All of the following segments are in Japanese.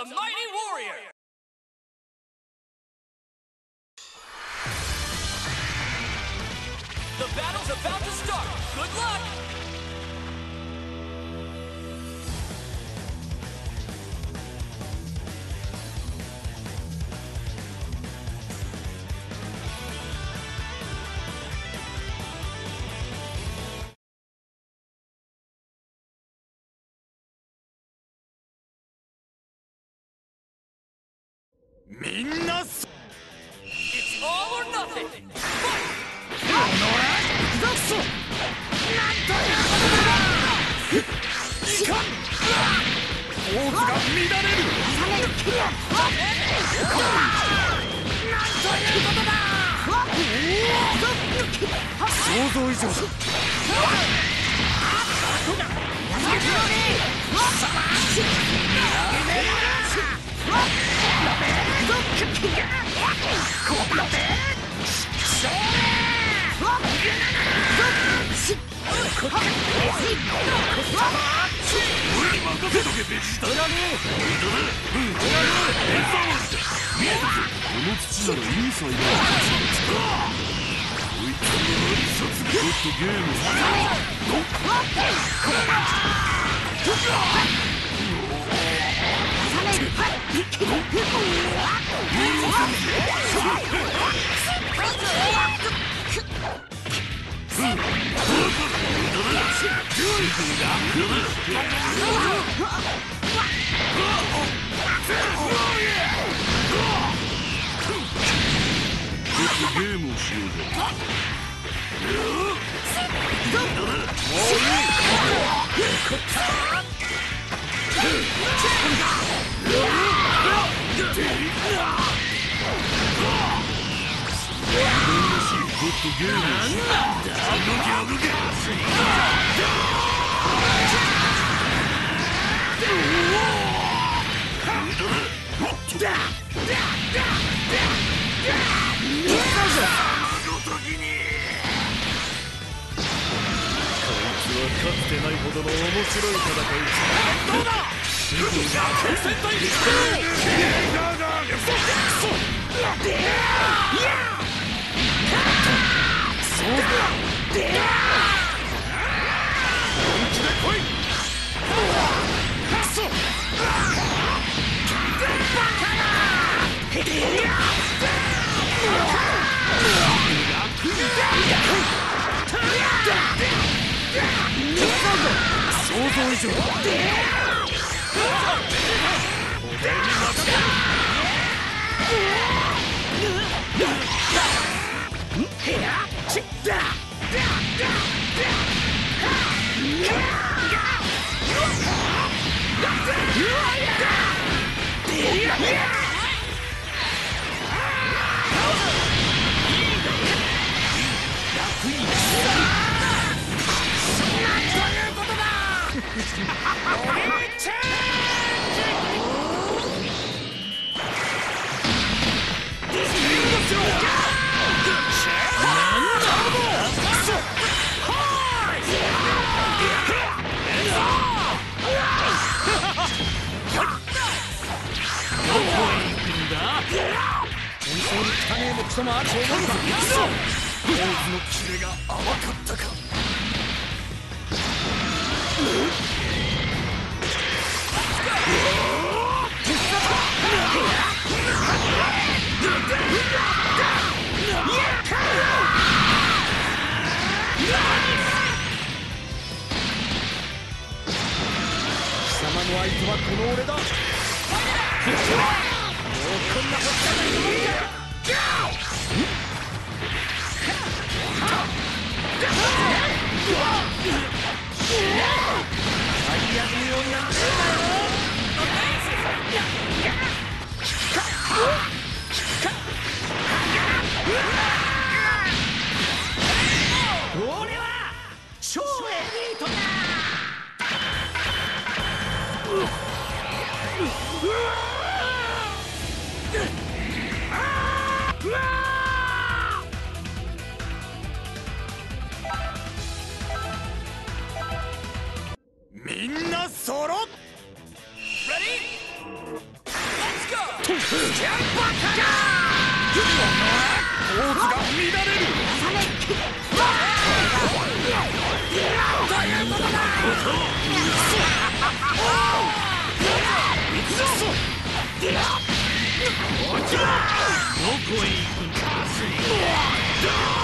a mighty warrior! The battle's about to start! Good luck! It's all or nothing! Fight! 想像以上だこの土ならインサイドこいゲームゲームをしようぜ。動け動けこいつはかつてないほどの面白い戦いどうだ戦隊にそうだ本気で来い。想像以上汚ねえもクソもあると思うかポーズのキレが甘かったか貴様の相手はこの俺だ。もうこんなほったないと思うかーズが乱れる。こ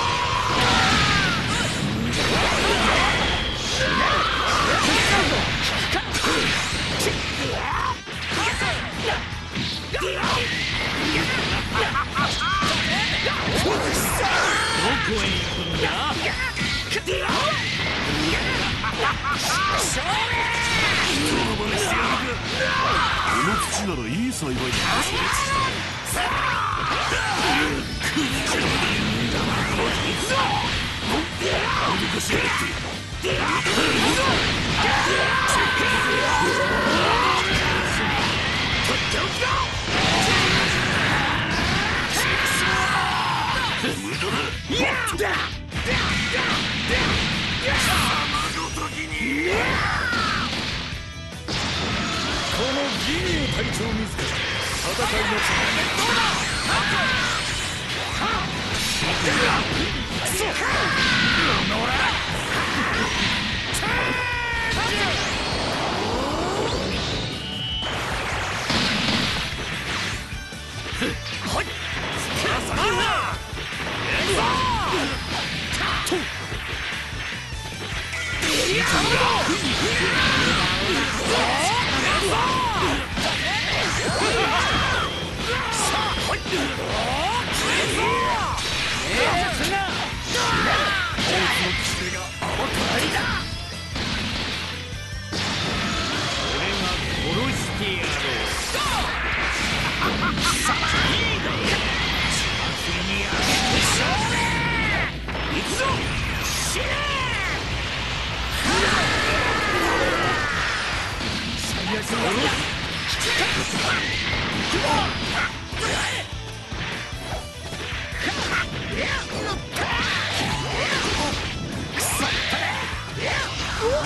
の土ならいい栽培だ隊長自ら戦いの殺 Oh!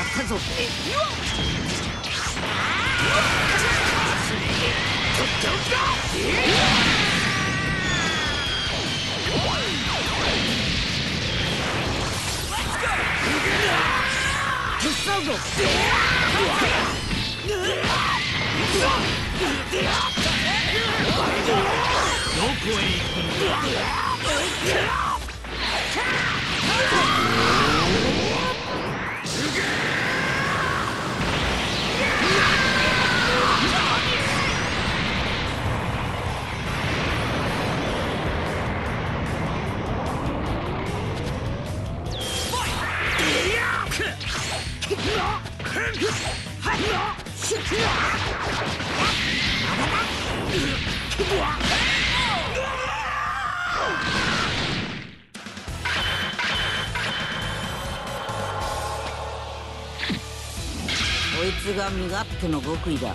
こいつが身勝手の極意だ。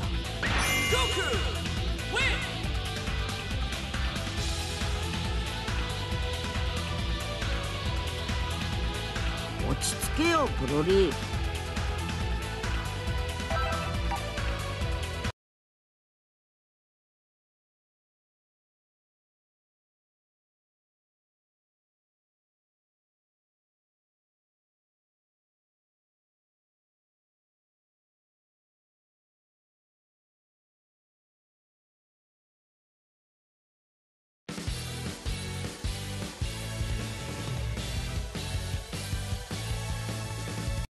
落ち着けよブロリー